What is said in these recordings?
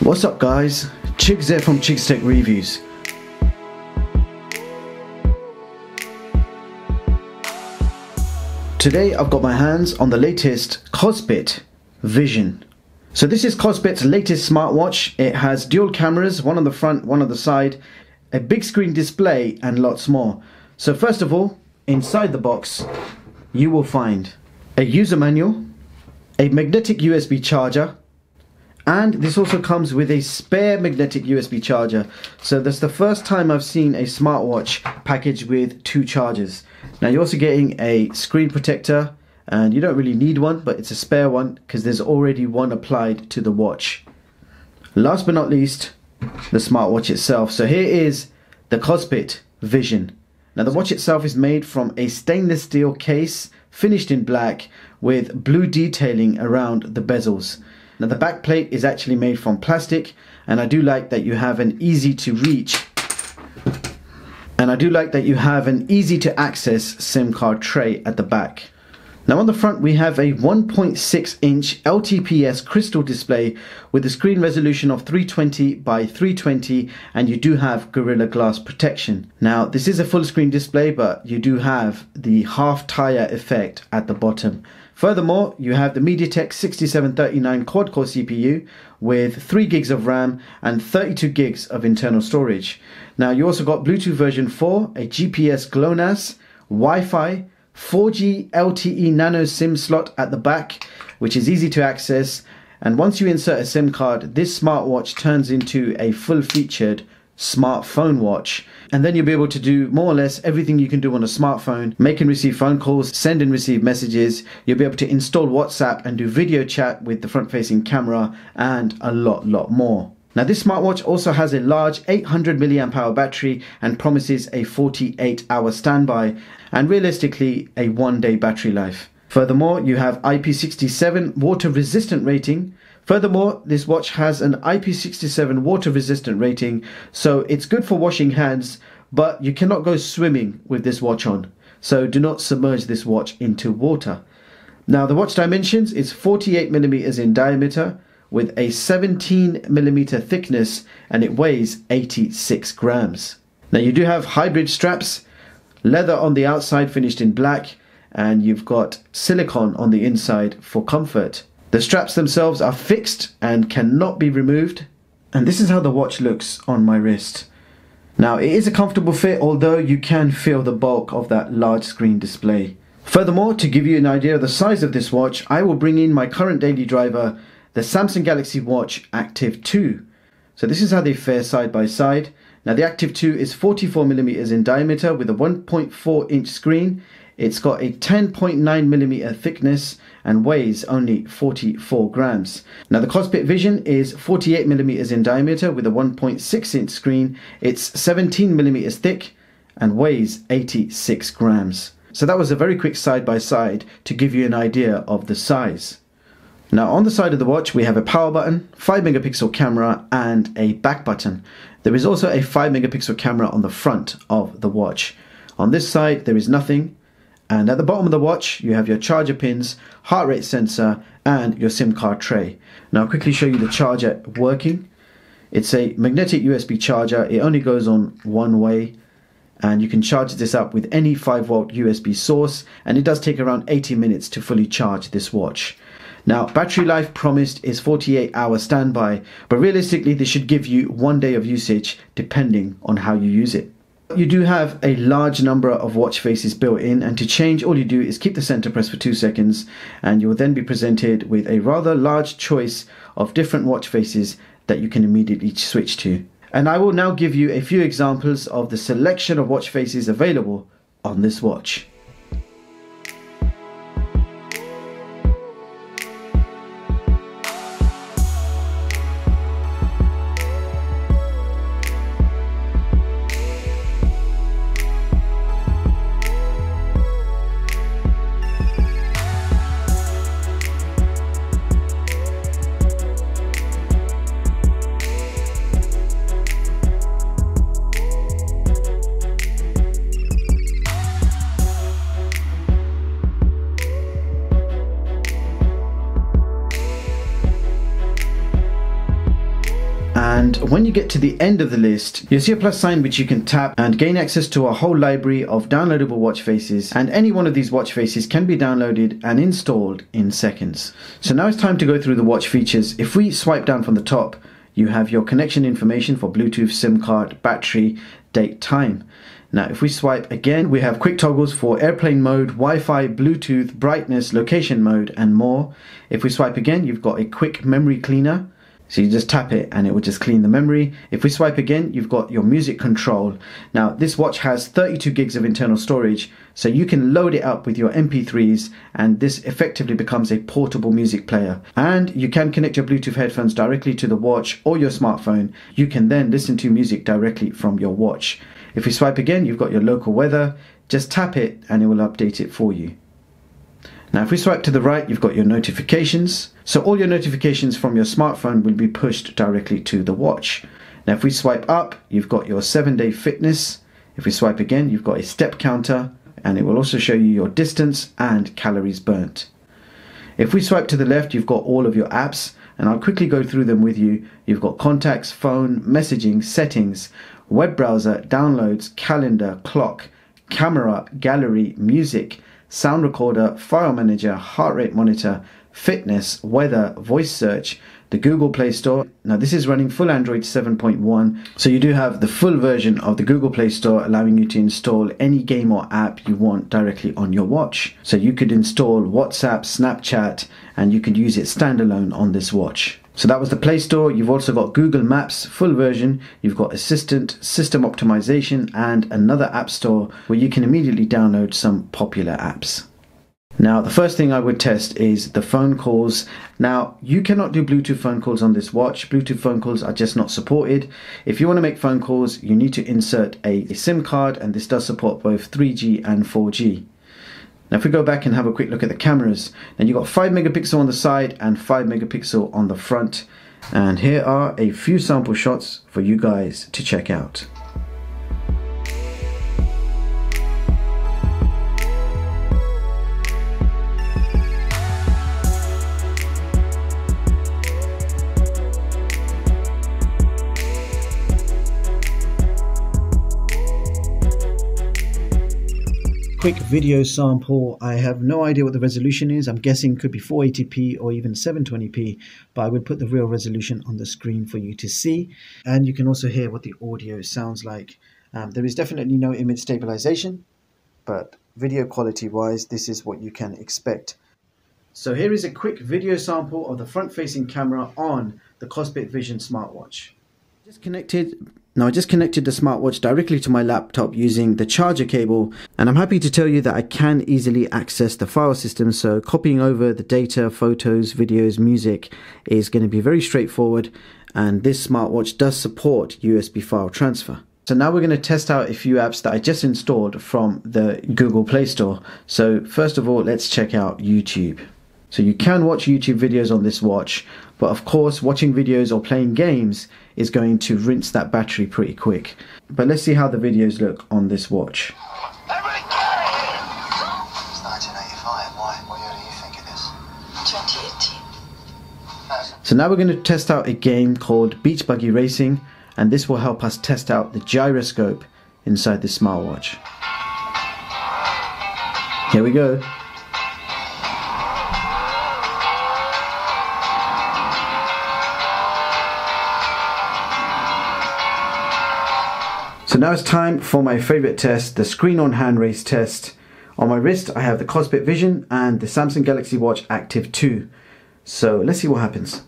What's up guys? Chigz there from Chigz Tech Reviews. Today I've got my hands on the latest Kospet Vision. So this is Kospet's latest smartwatch. It has dual cameras, one on the front, one on the side, a big screen display and lots more. So first of all, inside the box, you will find a user manual, a magnetic USB charger, and this also comes with a spare magnetic USB charger. So that's the first time I've seen a smartwatch packaged with two chargers. Now you're also getting a screen protector and you don't really need one, but it's a spare one because there's already one applied to the watch. Last but not least, the smartwatch itself. So here is the Kospet Vision. Now the watch itself is made from a stainless steel case finished in black with blue detailing around the bezels. Now the back plate is actually made from plastic and I do like that you have an easy to reach and I do like that you have an easy to access SIM card tray at the back. Now on the front we have a 1.6 inch LTPS crystal display with a screen resolution of 320 by 320 and you do have Gorilla Glass protection. Now this is a full screen display but you do have the half tire effect at the bottom. Furthermore, you have the MediaTek 6739 quad-core CPU with 3 gigs of RAM and 32 gigs of internal storage. Now you also got Bluetooth version 4, a GPS GLONASS, Wi-Fi, 4G LTE nano SIM slot at the back, which is easy to access. And once you insert a SIM card, this smartwatch turns into a full-featured smartphone watch. And then you'll be able to do more or less everything you can do on a smartphone. Make and receive phone calls, send and receive messages. You'll be able to install WhatsApp and do video chat with the front facing camera and a lot, lot more. Now this smartwatch also has a large 800 mAh battery and promises a 48 hour standby and realistically a one day battery life. Furthermore, you have IP67 water resistant rating, Furthermore, this watch has an IP67 water resistant rating, so it's good for washing hands, but you cannot go swimming with this watch on. So do not submerge this watch into water. Now the watch dimensions is 48 millimeters in diameter with a 17 millimeter thickness and it weighs 86 grams. Now you do have hybrid straps, leather on the outside finished in black, and you've got silicone on the inside for comfort. The straps themselves are fixed and cannot be removed. And this is how the watch looks on my wrist. Now it is a comfortable fit although you can feel the bulk of that large screen display. Furthermore, to give you an idea of the size of this watch, I will bring in my current daily driver, the Samsung Galaxy Watch Active 2. So this is how they fare side by side. Now the Active 2 is 44mm in diameter with a 1.4 inch screen. It's got a 10.9mm thickness and weighs only 44 grams. Now the Kospet Vision is 48 millimeters in diameter with a 1.6 inch screen. It's 17 millimeters thick and weighs 86 grams. So that was a very quick side by side to give you an idea of the size. Now on the side of the watch we have a power button, 5 megapixel camera and a back button. There is also a 5 megapixel camera on the front of the watch. On this side there is nothing and at the bottom of the watch you have your charger pins, heart rate sensor and your SIM card tray. Now I'll quickly show you the charger working. It's a magnetic USB charger, it only goes on one way and you can charge this up with any 5 volt USB source and it does take around 80 minutes to fully charge this watch. Now, battery life promised is 48 hour standby, but realistically, this should give you one day of usage depending on how you use it. You do have a large number of watch faces built in, and to change, all you do is keep the center press for two seconds, and you will then be presented with a rather large choice of different watch faces that you can immediately switch to. And I will now give you a few examples of the selection of watch faces available on this watch. When you get to the end of the list, you'll see a plus sign which you can tap and gain access to a whole library of downloadable watch faces and any one of these watch faces can be downloaded and installed in seconds. So now it's time to go through the watch features. If we swipe down from the top, you have your connection information for Bluetooth, SIM card, battery, date, time. Now, if we swipe again, we have quick toggles for airplane mode, Wi-Fi, Bluetooth, brightness, location mode, and more. If we swipe again, you've got a quick memory cleaner. So you just tap it and it will just clean the memory. If we swipe again, you've got your music control. Now this watch has 32 gigs of internal storage, so you can load it up with your MP3s and this effectively becomes a portable music player. And you can connect your Bluetooth headphones directly to the watch or your smartphone. You can then listen to music directly from your watch. If we swipe again, you've got your local weather. Just tap it and it will update it for you. Now if we swipe to the right, you've got your notifications. So all your notifications from your smartphone will be pushed directly to the watch. Now if we swipe up, you've got your 7 day fitness. If we swipe again, you've got a step counter and it will also show you your distance and calories burnt. If we swipe to the left, you've got all of your apps and I'll quickly go through them with you. You've got contacts, phone, messaging, settings, web browser, downloads, calendar, clock, camera, gallery, music, sound recorder, file manager, heart rate monitor, fitness, weather, voice search, the Google Play Store. Now this is running full Android 7.1, so you do have the full version of the Google Play Store allowing you to install any game or app you want directly on your watch. So you could install WhatsApp, Snapchat, and you could use it standalone on this watch. So that was the Play Store. You've also got Google Maps full version. You've got Assistant, System Optimization, and another app store where you can immediately download some popular apps. Now, the first thing I would test is the phone calls. Now, you cannot do Bluetooth phone calls on this watch. Bluetooth phone calls are just not supported. If you want to make phone calls, you need to insert a, a SIM card, and this does support both 3G and 4G. Now if we go back and have a quick look at the cameras, then you've got 5 megapixel on the side and 5 megapixel on the front. And here are a few sample shots for you guys to check out. Quick video sample. I have no idea what the resolution is. I'm guessing could be 480p or even 720p, but I would put the real resolution on the screen for you to see. And you can also hear what the audio sounds like. Um, there is definitely no image stabilization, but video quality wise, this is what you can expect. So here is a quick video sample of the front facing camera on the Kospet Vision smartwatch. Just connected now I just connected the smartwatch directly to my laptop using the charger cable and I'm happy to tell you that I can easily access the file system so copying over the data, photos, videos, music is going to be very straightforward and this smartwatch does support USB file transfer. So now we're going to test out a few apps that I just installed from the Google Play Store. So first of all, let's check out YouTube. So you can watch YouTube videos on this watch, but of course watching videos or playing games is going to rinse that battery pretty quick. But let's see how the videos look on this watch. So now we're going to test out a game called Beach Buggy Racing and this will help us test out the gyroscope inside the smartwatch. Here we go. So now it's time for my favorite test, the screen on hand race test. On my wrist, I have the Kospet Vision and the Samsung Galaxy Watch Active 2. So let's see what happens.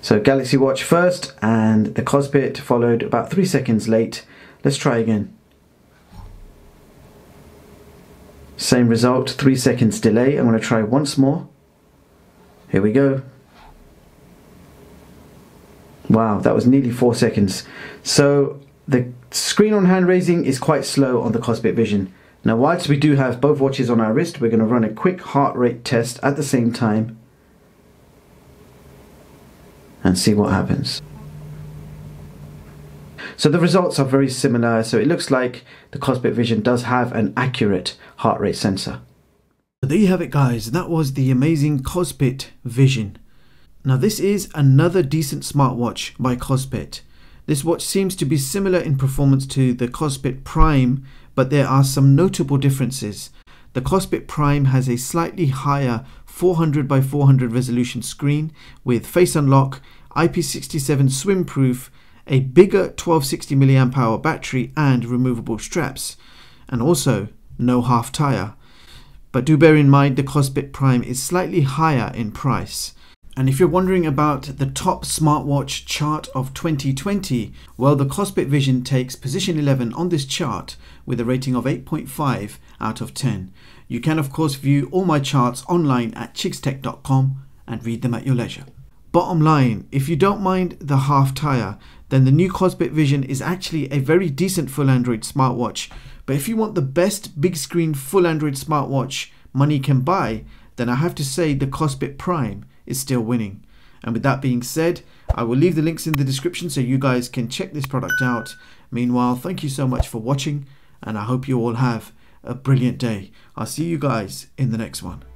So Galaxy Watch first and the Kospet followed about three seconds late. Let's try again. Same result, three seconds delay. I'm going to try once more. Here we go. Wow, that was nearly four seconds. So the screen on hand raising is quite slow on the Kospet Vision. Now whilst we do have both watches on our wrist, we're going to run a quick heart rate test at the same time and see what happens. So the results are very similar, so it looks like the Kospet Vision does have an accurate heart rate sensor. There you have it guys, that was the amazing Kospet Vision. Now this is another decent smartwatch by Kospet. This watch seems to be similar in performance to the Kospet Prime, but there are some notable differences. The Kospet Prime has a slightly higher 400 by 400 resolution screen with face unlock, IP67 swim proof, a bigger 1260 mAh battery and removable straps, and also no half tire. But do bear in mind the Kospet Prime is slightly higher in price. And if you're wondering about the top smartwatch chart of 2020, well, the Kospet Vision takes position 11 on this chart with a rating of 8.5 out of 10. You can, of course, view all my charts online at chigztech.com and read them at your leisure. Bottom line, if you don't mind the half tire, then the new Kospet Vision is actually a very decent full Android smartwatch. But if you want the best big screen full Android smartwatch money can buy, then I have to say the Kospet Prime is still winning. And with that being said, I will leave the links in the description so you guys can check this product out. Meanwhile, thank you so much for watching and I hope you all have a brilliant day. I'll see you guys in the next one.